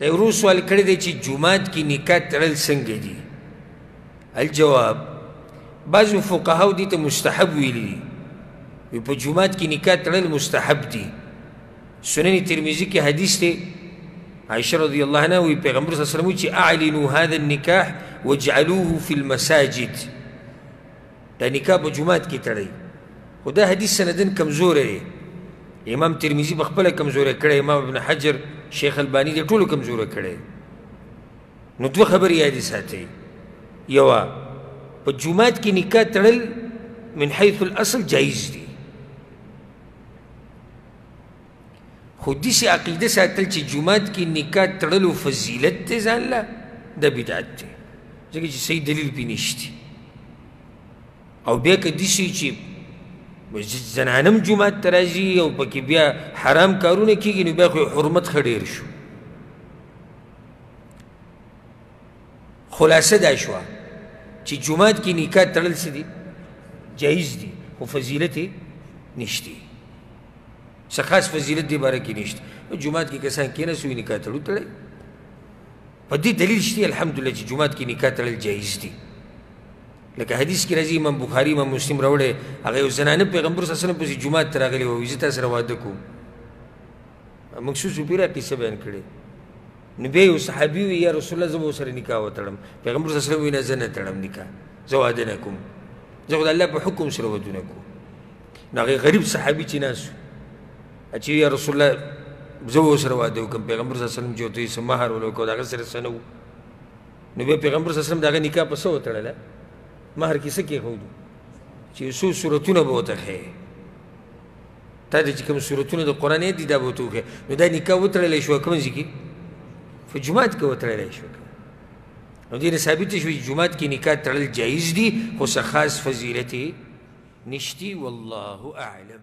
د ورو سوال کړی دی چې جومات کې نکاح تړل څنګه دي الجواب بعضو فقهاو دي ته مستحب ویلي دي وي په جومات کې نکاح تړل مستحب دي سنن ترمذي کې حدیث دی عائشه رضی الله عنها وی پیغمبر صلی الله علیه وسلم چې اعلنوا هذا النکاح واجعلوه في المساجد دا نکاح په جماعت کې تړي خو دا حدیث سندن کمزوری دی امام ترمذی په خپل کمزوری کړی امام ابن حجر شیخ البانی دې ټولو کمزوری کړی نو دوه خبرې یادې ساتي یوه په جماعت کې نکاح تړل من حیث الاصل جایز دی خو داسې عقیده ساتل چې جومات کې نکاح تړلو فضیلت دی ځان له دا بدعت دی ځکه چې صحیح دلیل پې نشته او بیا که داسې چې زنان هم جومات ته راځي او پکې بیا حرام کارونه کېږي نو بیا خو حرمت ښه ډېر شو خلاصه دا شوه چې جومات کې نکاح تړل څه دي جایز دي خو فضیلت یې نشته څه خاص فضیلت دې باره کې نشته نو جومات کې کسان کېناست وي نکاح تړو تړی په دې دلیل شته الحمدلله چې جومات کې نکاح تړل جایز دي لکه حدیث کې راځي امام بخاري امام مسلم راوړی هغه یو زنانه پیغمبر صلی الله علیه وسلم پسې جومات ته راغلی وایي زه تا سره واده کوم مخصوص وپیره قصه بیان کړې نو بیا یو صحابي وي یا رسول الله زه به سره نکاح وتړم پیغمبر صلی الله علیه وسلم وایي نه زه نه تړم نکاح زه واده نه کوم زه خو د الله په حکم سره ودونه کوم دغه غریب صحابي چې ناس چې یا رسول الله زه وسره واده وکم پیغمبر صلی الله علیه وسلم چې ته یې سمهر ولکو دغه سره سنو نو به پیغمبر صلی الله علیه وسلم دغه نکاح په سو تړله مہر کیسه کې هو چې سو صورتونه به وته خې تا دې چې کوم صورتونه د قران دې دا به توګه نو دا نکاح وتړلې شو کوم ځکه فجمات کې وتړلې شو نو دې ثابت شوی جمعات کې نکاح تړل جایز دي خو څه خاص فضیلت نشتی والله اعلم